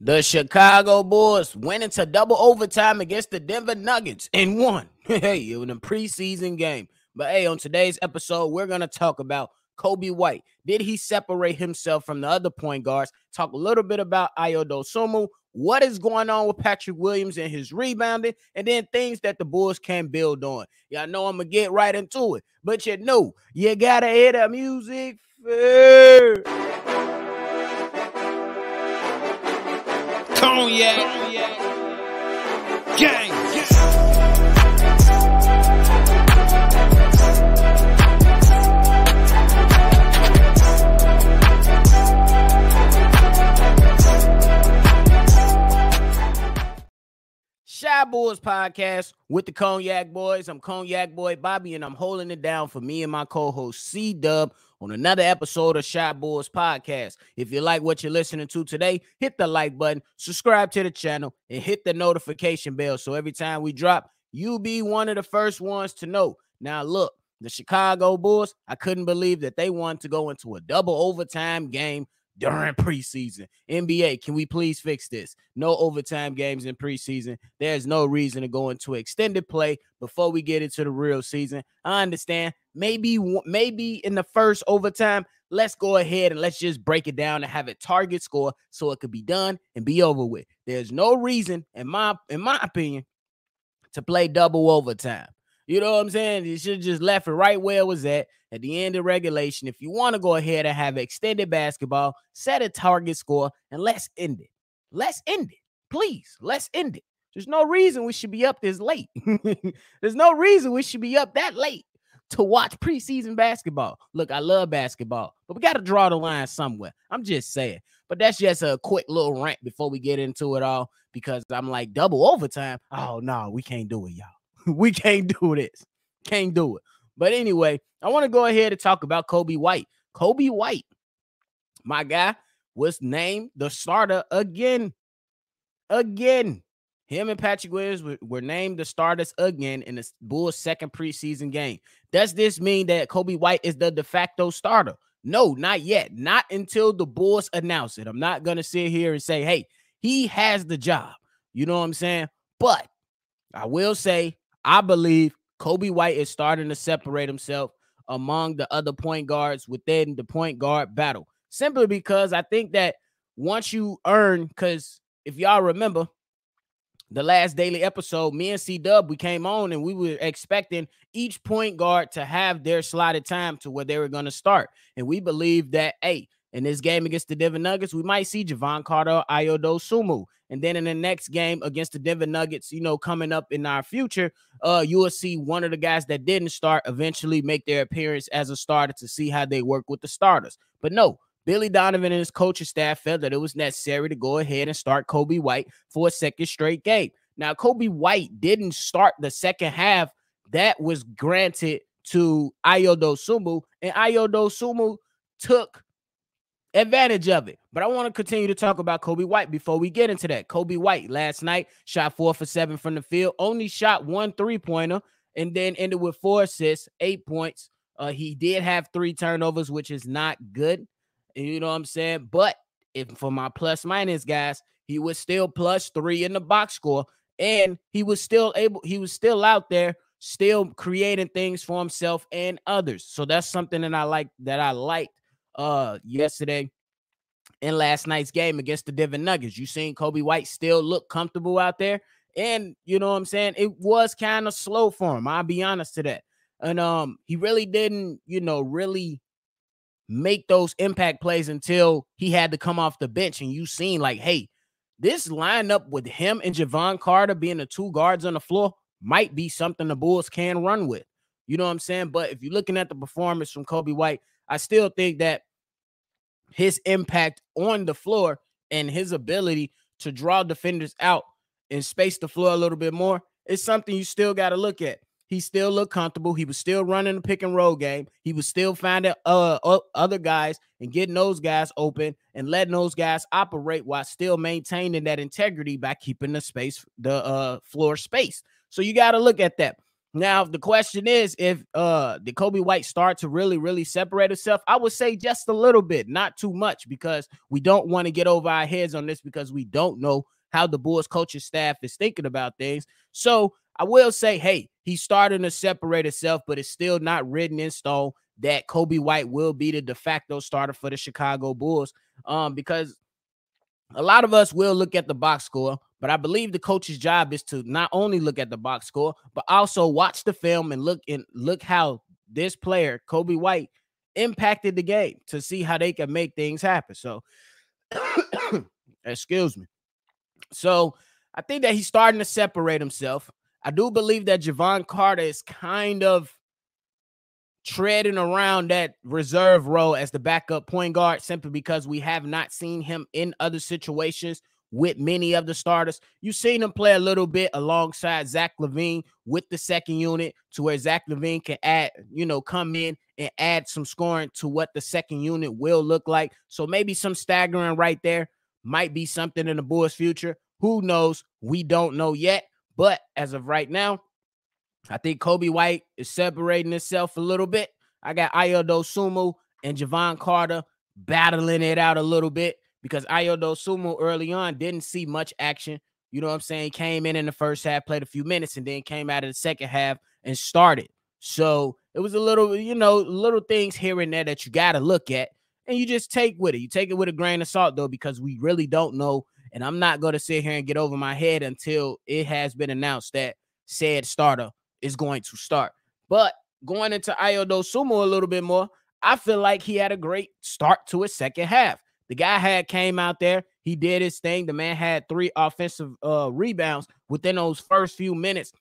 The Chicago Bulls went into double overtime against the Denver Nuggets and won. Hey, in a preseason game. But hey, on today's episode, we're going to talk about Coby White. Did he separate himself from the other point guards? Talk a little bit about Ayo Dosunmu, what is going on with Patrick Williams and his rebounding, and then things that the Bulls can build on. Y'all know I'm to get right into it. But you know, you got to hear the music first. Cognac. Gang. Chi Bulls podcast with the Cognac Boys. I'm Cognac Boy Bobby, and I'm holding it down for me and my co-host C Dub on another episode of Shot Boys podcast. If you like what you're listening to today, hit the like button, subscribe to the channel, and hit the notification bell so every time we drop, you be one of the first ones to know. Now, look, the Chicago Bulls, I couldn't believe that they wanted to go into a double overtime game during preseason. NBA, can we please fix this? No overtime games in preseason. There's no reason to go into extended play before we get into the real season. I understand. Maybe maybe in the first overtime, let's go ahead and let's just break it down and have a target score so it could be done and be over with. There's no reason in my in my opinion to play double overtime. You know what I'm saying? You should just left it right where it was at at the end of regulation. If you want to go ahead and have extended basketball, set a target score and let's end it. Let's end it. Please, let's end it. There's no reason we should be up this late. There's no reason we should be up that late to watch preseason basketball. Look, I love basketball, but we got to draw the line somewhere. I'm just saying. But that's just a quick little rant before we get into it all because I'm like double overtime. Oh no, we can't do it, y'all. we can't do this. Can't do it. But anyway, I want to go ahead and talk about Coby White. Coby White, my guy, was named the starter again. Again. Him and Patrick Williams were, named the starters again in the Bulls' second preseason game. Does this mean that Coby White is the de facto starter? No, not yet. Not until the Bulls announce it. I'm not going to sit here and say, hey, he has the job. You know what I'm saying? But I will say I believe Coby White is starting to separate himself among the other point guards within the point guard battle. Simply because I think that once you earn, because if y'all remember the last daily episode, me and C Dub, we came on and we were expecting each point guard to have their slotted time to where they were going to start. And we believe that, hey, in this game against the Denver Nuggets, we might see Jevon Carter, Ayo Dosunmu. And then in the next game against the Denver Nuggets, you know, coming up in our future, uh, you will see one of the guys that didn't start eventually make their appearance as a starter to see how they work with the starters. But no, Billy Donovan and his coaching staff felt that it was necessary to go ahead and start Coby White for a second straight game. Now, Coby White didn't start the second half. That was granted to Ayo Dosunmu, and Ayo Dosunmu took advantage of it. But I want to continue to talk about Coby White before we get into that. Coby White last night shot four for seven from the field, only shot one three pointer, and then ended with four assists, eight points. Uh, he did have three turnovers, which is not good. You know what I'm saying? But if for my plus minus guys, he was still plus three in the box score, and he was still able, he was still out there, still creating things for himself and others. So that's something that I like that I liked uh yesterday in last night's game against the Denver Nuggets. You seen Coby White still look comfortable out there. And you know what I'm saying? It was kind of slow for him. I'll be honest to that. And um, he really didn't, you know, really make those impact plays until he had to come off the bench. And you seen like, hey, this lineup with him and Jevon Carter being the two guards on the floor might be something the Bulls can run with. You know what I'm saying? But if you're looking at the performance from Coby White, I still think that his impact on the floor and his ability to draw defenders out and space the floor a little bit more is something you still got to look at. He still looked comfortable. He was still running the pick and roll game. He was still finding uh, other guys and getting those guys open and letting those guys operate while still maintaining that integrity by keeping the space, the uh, floor space. So you got to look at that. Now, the question is if uh the Coby White start to really, really separate himself, I would say just a little bit, not too much, because we don't want to get over our heads on this because we don't know how the Bulls coaching staff is thinking about things. So I will say, hey, he's starting to separate himself, but it's still not written in stone that Coby White will be the de facto starter for the Chicago Bulls. Um, because a lot of us will look at the box score, but I believe the coach's job is to not only look at the box score, but also watch the film and look and look how this player, Coby White, impacted the game to see how they can make things happen. So, excuse me. So, I think that he's starting to separate himself. I do believe that Jevon Carter is kind of treading around that reserve role as the backup point guard simply because we have not seen him in other situations with many of the starters. You've seen him play a little bit alongside Zach LaVine with the second unit to where Zach LaVine can add, you know, come in and add some scoring to what the second unit will look like. So maybe some staggering right there might be something in the Bulls' future. Who knows? We don't know yet. But as of right now, I think Coby White is separating himself a little bit. I got Ayo Dosunmu and Jevon Carter battling it out a little bit because Ayo Dosunmu early on didn't see much action. You know what I'm saying? Came in in the first half, played a few minutes, and then came out of the second half and started. So it was a little, you know, little things here and there that you got to look at and you just take with it. You take it with a grain of salt, though, because we really don't know. And I'm not going to sit here and get over my head until it has been announced that said starter is going to start. But going into Ayo Dosunmu a little bit more, I feel like he had a great start to his second half. The guy had came out there, he did his thing. The man had three offensive uh, rebounds within those first few minutes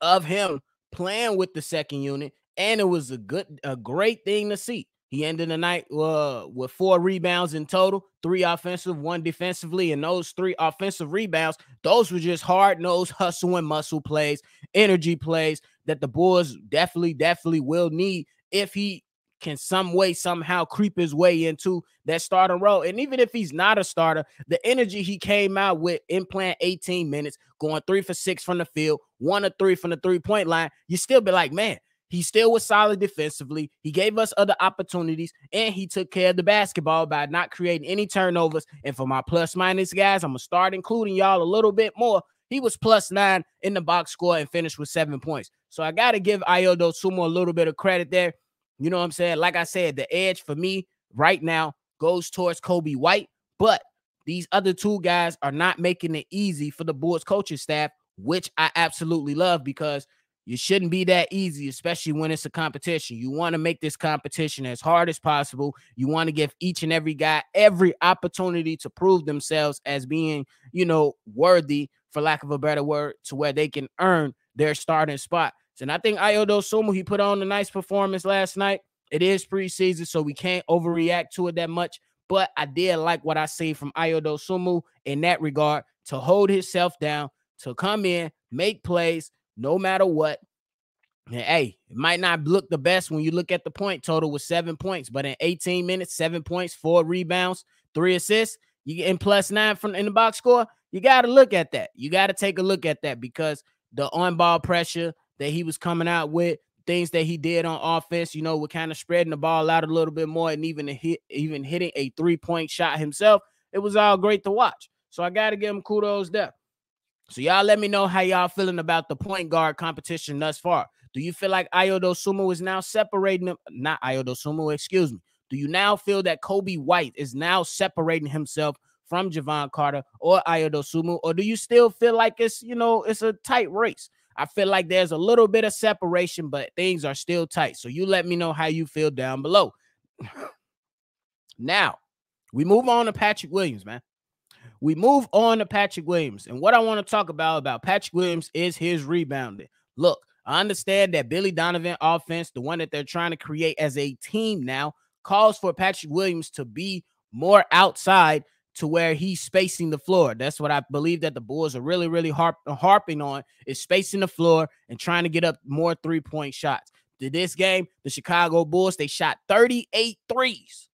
of him playing with the second unit, and it was a good, a great thing to see. He ended the night uh, with four rebounds in total, three offensive, one defensively. And those three offensive rebounds, those were just hard nosed hustle and muscle plays, energy plays that the Bulls definitely, definitely will need if he can some way somehow creep his way into that starting role. And even if he's not a starter, the energy he came out with in playing 18 minutes, going three for six from the field, one or three from the three point line, you still be like, man, he still was solid defensively. He gave us other opportunities and he took care of the basketball by not creating any turnovers. And for my plus minus guys, I'm going to start including y'all a little bit more. He was plus nine in the box score and finished with seven points. So I got to give Ayo Sumo a little bit of credit there. You know what I'm saying? Like I said, the edge for me right now goes towards Coby White, but these other two guys are not making it easy for the Bulls coaching staff, which I absolutely love because you shouldn't be that easy, especially when it's a competition. You want to make this competition as hard as possible. You want to give each and every guy every opportunity to prove themselves as being, you know, worthy, for lack of a better word, to where they can earn their starting spot. And I think Ayo Dosunmu, he put on a nice performance last night. It is preseason, so we can't overreact to it that much. But I did like what I see from Ayo Dosunmu in that regard to hold himself down, to come in, make plays, no matter what. And hey, it might not look the best when you look at the point total with seven points, but in 18 minutes, seven points, four rebounds, three assists, you get in plus nine from in the box score. You got to look at that. You got to take a look at that because the on ball pressure that he was coming out with, things that he did on offense, you know, with kind of spreading the ball out a little bit more and even hit, even hitting a three point shot himself. It was all great to watch. So I got to give him kudos there. So y'all let me know how y'all feeling about the point guard competition thus far. Do you feel like Ayo Dosunmu is now separating him? Not Ayo Dosunmu, excuse me. Do you now feel that Coby White is now separating himself from Jevon Carter or Ayo Dosunmu? Or do you still feel like it's, you know, it's a tight race? I feel like there's a little bit of separation, but things are still tight. So you let me know how you feel down below. now, we move on to Patrick Williams, man we move on to Patrick Williams. And what I want to talk about about Patrick Williams is his rebounding. Look, I understand that Billy Donovan offense, the one that they're trying to create as a team now, calls for Patrick Williams to be more outside to where he's spacing the floor. That's what I believe that the Bulls are really, really harp, harping on is spacing the floor and trying to get up more three-point shots. To this game, the Chicago Bulls, they shot 38 threes.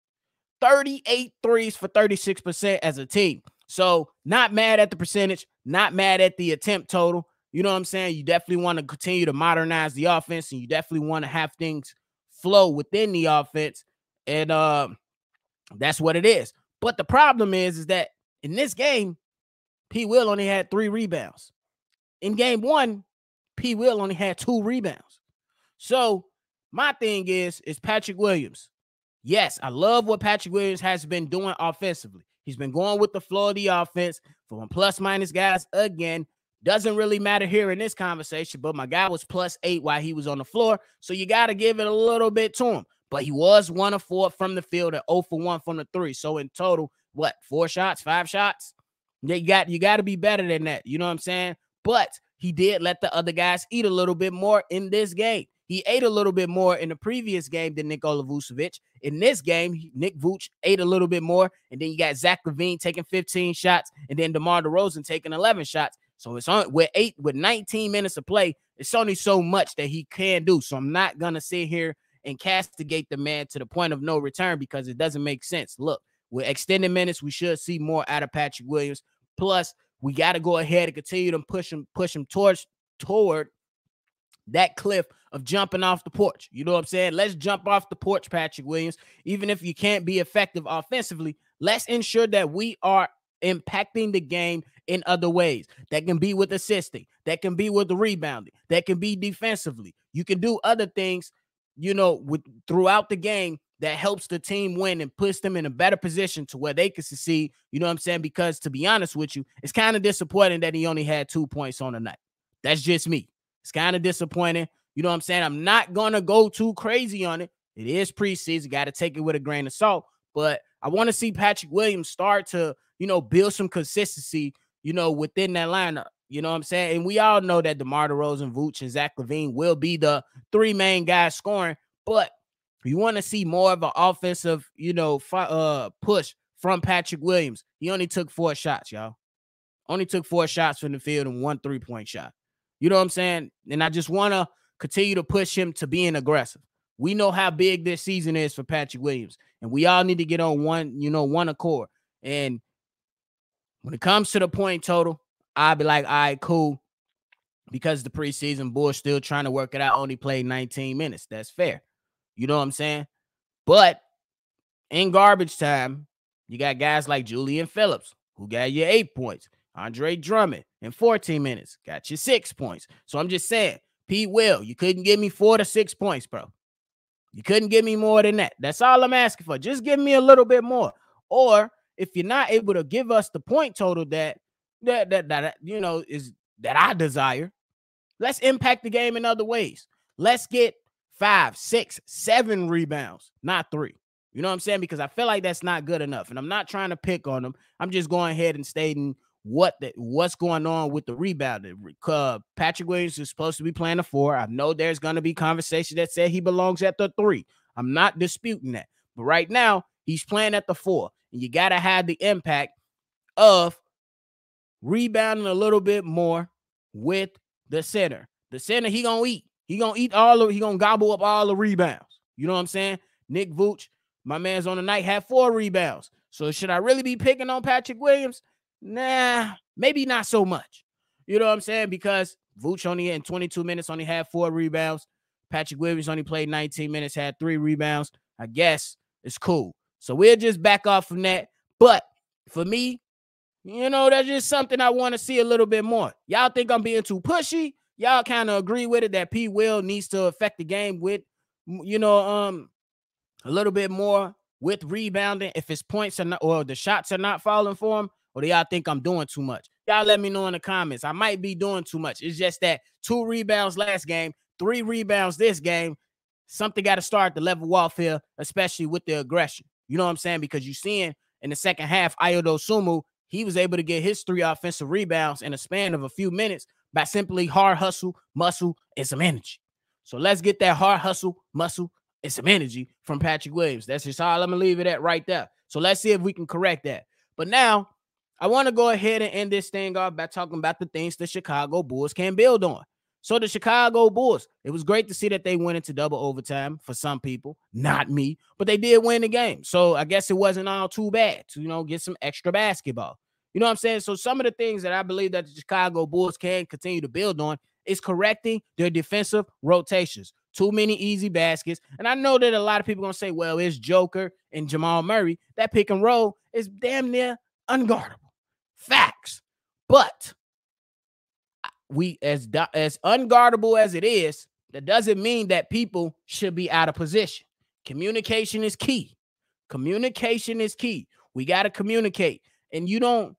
38 threes for 36% as a team. So, not mad at the percentage, not mad at the attempt total. You know what I'm saying? You definitely want to continue to modernize the offense, and you definitely want to have things flow within the offense. And uh, that's what it is. But the problem is, is that in this game, P. Will only had three rebounds. In game one, P. Will only had two rebounds. So my thing is, is Patrick Williams. Yes, I love what Patrick Williams has been doing offensively. He's been going with the flow of the offense from plus minus guys again. Doesn't really matter here in this conversation, but my guy was plus eight while he was on the floor. So you got to give it a little bit to him. But he was one of four from the field at 0 for 1 from the three. So in total, what, four shots, five shots? You got you got to be better than that. You know what I'm saying? But he did let the other guys eat a little bit more in this game. He ate a little bit more in the previous game than Nikola Vucevic. In this game, Nick Vooch ate a little bit more, and then you got Zach LaVine taking 15 shots, and then DeMar DeRozan taking 11 shots. So it's on with eight with 19 minutes of play. It's only so much that he can do. So I'm not gonna sit here and castigate the man to the point of no return because it doesn't make sense. Look, with extended minutes, we should see more out of Patrick Williams. Plus, we got to go ahead and continue to push him, push him towards toward that cliff of jumping off the porch. You know what I'm saying? Let's jump off the porch, Patrick Williams. Even if you can't be effective offensively, let's ensure that we are impacting the game in other ways. That can be with assisting, that can be with the rebounding, that can be defensively. You can do other things, you know, with throughout the game that helps the team win and puts them in a better position to where they can succeed. You know what I'm saying? Because to be honest with you, it's kind of disappointing that he only had two points on the night. That's just me. It's kind of disappointing. You know what I'm saying? I'm not gonna go too crazy on it. It is preseason, got to take it with a grain of salt. But I want to see Patrick Williams start to, you know, build some consistency, you know, within that lineup. You know what I'm saying? And we all know that DeMar DeRozan, Vooch, and Zach LaVine will be the three main guys scoring. But you want to see more of an offensive, you know, uh, push from Patrick Williams. He only took four shots, y'all. Only took four shots from the field and one three point shot. You know what I'm saying? And I just want to continue to push him to being aggressive. We know how big this season is for Patrick Williams, and we all need to get on one, you know, one accord. And when it comes to the point total, I'll be like, all right, cool. Because the preseason Bulls still trying to work it out, only played 19 minutes. That's fair. You know what I'm saying? But in garbage time, you got guys like Julian Phillips, who got you eight points. Andre Drummond in 14 minutes got you six points. So I'm just saying, P. Will, you couldn't give me four to six points, bro. You couldn't give me more than that. That's all I'm asking for. Just give me a little bit more. Or if you're not able to give us the point total that that that, that you know is that I desire, let's impact the game in other ways. Let's get five, six, seven rebounds, not three. You know what I'm saying? Because I feel like that's not good enough. And I'm not trying to pick on them. I'm just going ahead and stating what the, what's going on with the rebounding. Uh, Patrick Williams is supposed to be playing the four. I know there's going to be conversation that said he belongs at the three. I'm not disputing that. But right now, he's playing at the four. And you got to have the impact of rebounding a little bit more with the center. The center, he to eat. He gonna eat all of he gonna gobble up all the rebounds. You know what I'm saying? Nick Vooch, my man's on the night, had four rebounds. So should I really be picking on Patrick Williams? Nah, maybe not so much. You know what I'm saying? Because Vooch only in 22 minutes only had four rebounds. Patrick Williams only played 19 minutes, had three rebounds. I guess it's cool. So we'll just back off from that. But for me, you know, that's just something I want to see a little bit more. Y'all think I'm being too pushy? y'all kind of agree with it that P Will needs to affect the game with, you know, um, a little bit more with rebounding if his points are not or the shots are not falling for him, or do y'all think I'm doing too much? Y'all let me know in the comments. I might be doing too much. It's just that two rebounds last game, three rebounds this game. Something got to start the level warfare, especially with the aggression. You know what I'm saying? Because you're seeing in the second half, Ayo Dosunmu, he was able to get his three offensive rebounds in a span of a few minutes by simply hard hustle, muscle, and some energy. So let's get that hard hustle, muscle, and some energy from Patrick Williams. That's just all I'm gonna leave it at right there. So let's see if we can correct that. But now I want to go ahead and end this thing off by talking about the things the Chicago Bulls can build on. So the Chicago Bulls, it was great to see that they went into double overtime for some people, not me, but they did win the game. So I guess it wasn't all too bad to you know get some extra basketball. You know what I'm saying? So some of the things that I believe that the Chicago Bulls can continue to build on is correcting their defensive rotations. Too many easy baskets. And I know that a lot of people gonna say, well, it's Joker and Jamal Murray. That pick and roll is damn near unguardable. Facts. But we as as unguardable as it is, that doesn't mean that people should be out of position. Communication is key. Communication is key. We got to communicate. And you don't,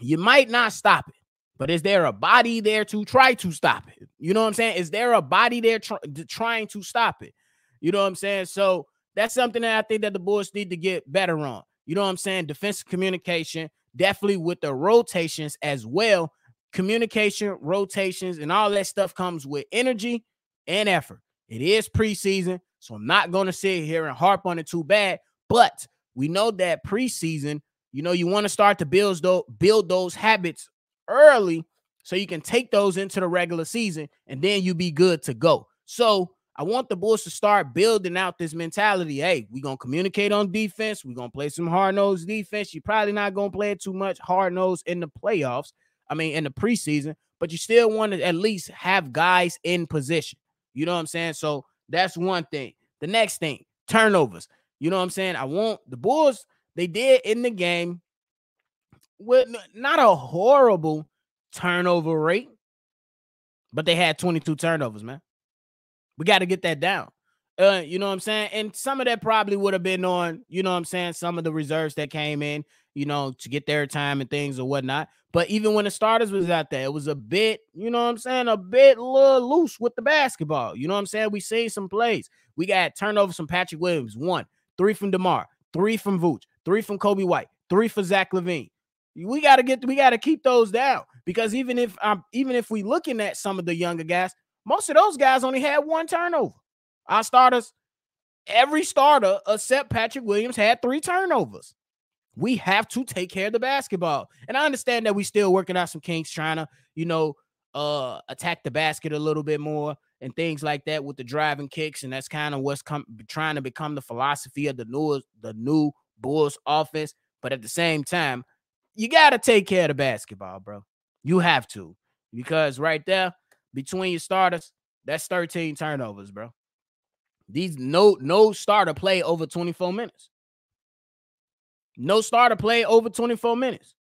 you might not stop it, but is there a body there to try to stop it? You know what I'm saying? Is there a body there tr- trying to stop it? You know what I'm saying? So that's something that I think that the Bulls need to get better on. You know what I'm saying? Defensive communication, definitely with the rotations as well. Communication, rotations, and all that stuff comes with energy and effort. It is preseason, so I'm not going to sit here and harp on it too bad. But we know that preseason, you know, you want to start to build those build those habits early so you can take those into the regular season and then you be good to go. So I want the Bulls to start building out this mentality. Hey, we're gonna communicate on defense. We're gonna play some hard-nosed defense. You're probably not gonna play it too much hard-nosed in the playoffs. I mean, in the preseason, but you still want to at least have guys in position. You know what I'm saying? So that's one thing. The next thing, turnovers. You know what I'm saying? I want the Bulls, they did in the game with not a horrible turnover rate, but they had 22 turnovers, man. We got to get that down. Uh, you know what I'm saying? And some of that probably would have been on, you know what I'm saying, some of the reserves that came in, you know, to get their time and things or whatnot. But even when the starters was out there, it was a bit, you know what I'm saying, a bit loose with the basketball. You know what I'm saying? We seen some plays. We got turnovers from Patrick Williams, one, three from DeMar, three from Vooch, three from Coby White, three for Zach LaVine. We got to get, we got to keep those down because even if um, even if we looking at some of the younger guys, most of those guys only had one turnover. Our starters, every starter except Patrick Williams had three turnovers. We have to take care of the basketball. And I understand that we still working out some kinks trying to, you know, uh attack the basket a little bit more and things like that with the driving kicks. And that's kind of what's come trying to become the philosophy of the new the new Bulls offense. But at the same time you got to take care of the basketball bro. You have to. Because right there between your starters that's 13 turnovers bro. These no no starter play over 24 minutes. No starter play over 24 minutes.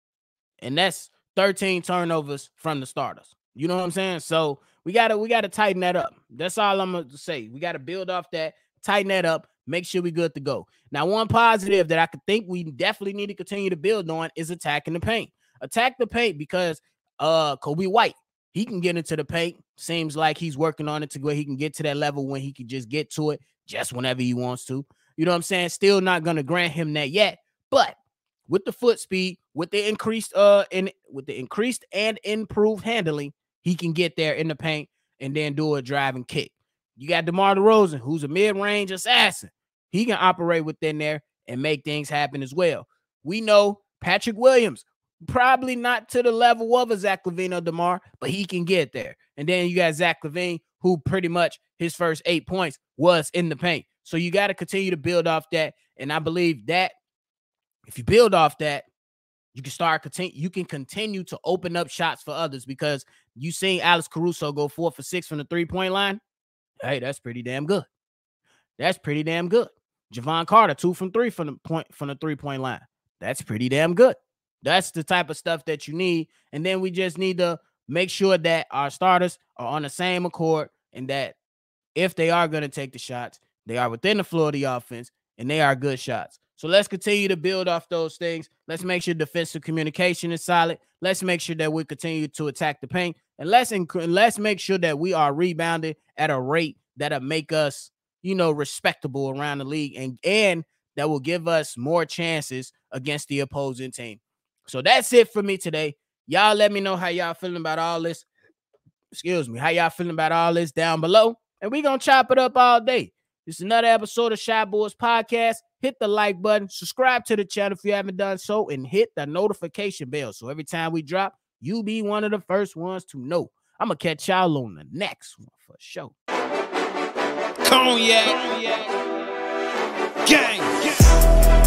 And that's 13 turnovers from the starters. You know what I'm saying? So we gotta we gotta tighten that up. That's all I'm gonna say. We gotta build off that, tighten that up, make sure we good to go. Now, one positive that I could think we definitely need to continue to build on is attacking the paint. Attack the paint because uh Coby White he can get into the paint. Seems like he's working on it to where he can get to that level when he can just get to it just whenever he wants to. You know what I'm saying? Still not gonna grant him that yet, but with the foot speed, with the increased uh in with the increased and improved handling, he can get there in the paint and then do a driving kick. You got DeMar DeRozan, who's a mid-range assassin. He can operate within there and make things happen as well. We know Patrick Williams, Probably not to the level of a Zach LaVine or DeMar, but he can get there. And then you got Zach LaVine, who pretty much his first eight points was in the paint. So you got to continue to build off that. And I believe that if you build off that, you can start continue. You can continue to open up shots for others because you seen Alex Caruso go four for six from the three point line. Hey, that's pretty damn good. That's pretty damn good. Jevon Carter two from three from the point from the three point line. That's pretty damn good. That's the type of stuff that you need. And then we just need to make sure that our starters are on the same accord and that if they are going to take the shots, they are within the floor of the offense and they are good shots. So let's continue to build off those things. Let's make sure defensive communication is solid. Let's make sure that we continue to attack the paint. And let's inc- let's make sure that we are rebounding at a rate that'll make us, you know, respectable around the league and and that will give us more chances against the opposing team. So that's it for me today. Y'all let me know how y'all feeling about all this. Excuse me, how y'all feeling about all this down below. And we gonna chop it up all day. This is another episode of Chi Bulls Podcast. Hit the like button, subscribe to the channel if you haven't done so, and hit the notification bell. So every time we drop, you be one of the first ones to know. I'm gonna catch y'all on the next one for sure. Cognac. Gang.